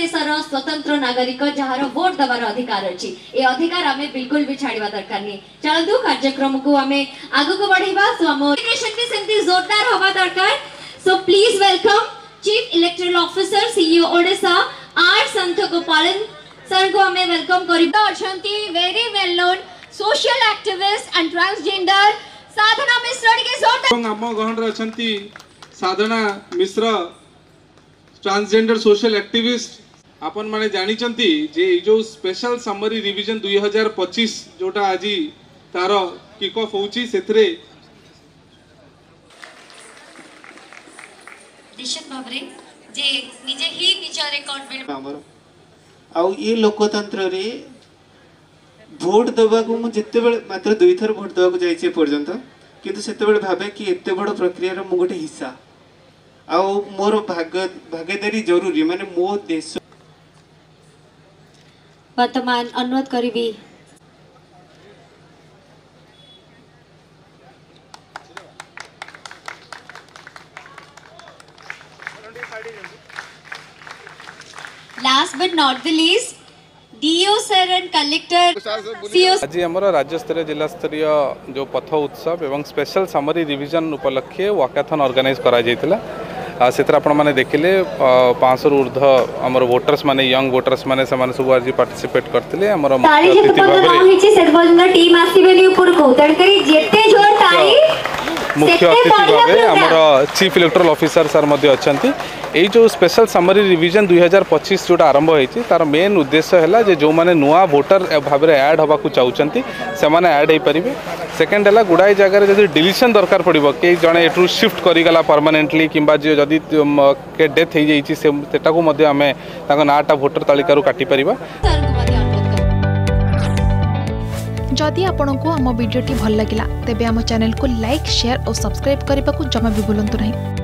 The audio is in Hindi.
દેશર સ્વતંત્ર નાગરિક ଯାହାର ଭୋଟ ଦେବାର ଅଧିକାର ଅଛି ଏ ଅଧିକାର ଆମେ ବିଲକୁଲ ବି ଛାଡ଼ିବା ଦରକାର ନାହିଁ ଚାଲନ୍ତୁ କାର୍ଯ୍ୟକ୍ରମକୁ ଆମେ ଆଗକୁ ବଢ଼େଇବା ସୋ ଆମ ଇଣ୍ଟିଗ୍ରେସନ ବି ସେମିତି ଜୋରଦାର ହେବା ଦରକାର so please welcome chief electoral officer CEO Odisha R Santha Gopalan ସାର୍ଙ୍କୁ ଆମେ ୱେଲକମ୍ କରିବା ଅଛନ୍ତି very well known social activist and transgender Sadhana Mishra ଟିକେ ଜୋରଦାର ଆମ ଗହଣରେ ଅଛନ୍ତି Sadhana Mishra transgender social activist ଆପଣମାନେ ଜାଣିଛନ୍ତି ଯେ ଏଇ ଯେଉଁ ସ୍ପେଶାଲ ସମରୀ ରିଭିଜନ୍ ଦୁଇ ହଜାର ପଚିଶ ଯେଉଁଟା ଆଜି ତାର କିକ୍ ଅଫ୍ ହେଉଛି ସେଥିରେ ଆମର ଆଉ ଏ ଲୋକତନ୍ତ୍ରରେ ଭୋଟ ଦେବାକୁ ମୁଁ ଯେତେବେଳେ ମାତ୍ର ଦୁଇଥର ଭୋଟ ଦେବାକୁ ଯାଇଛି ଏପର୍ଯ୍ୟନ୍ତ କିନ୍ତୁ ସେତେବେଳେ ଭାବେ କି ଏତେ ବଡ଼ ପ୍ରକ୍ରିୟାର ମୁଁ ଗୋଟେ ହିସା ଆଉ ମୋର ଭାଗ ଭାଗିଦାରୀ ଜରୁରୀ ମାନେ ମୋ ଦେଶ वर्तमान अनुरोध करी आज हमर राज्य स्तरीय जिला स्तरीय जो पथ उत्सव एवं स्पेशल सामरी डिवीजन उपलक्ष्य वाकाथन ऑर्गेनाइज करा से आपने देखिले पांच रु ऊर्ध आम भोटर्स मैंने यंग भोटर्स मैंने सब आज पार्टीसीपेट करते मुख्य अतिथि भाव चीफ इलेक्ट्रल ऑफिसर सर अच्छा ये जो स्पेशल समरी रिविजन दुई हजार पचीस जोटा आरंभ हो तार मेन उद्देश्य है जो मैंने नुआ भोटर भाव में आड हाँ चाहते से मैंने आड हो पारे सेकेंड है गुड़ाए जगह जब डिलीशन दरकार पड़ो कई जन यू सिफ्ट करगला परमानेंटली कि डेथ हो जाए नाटा भोटर तालिकार काटिपर जदि आपण आम भिडी भल लगा तेब चेल को लाइक सेयार और सब्सक्राइब करने को जमा भी भूलु ना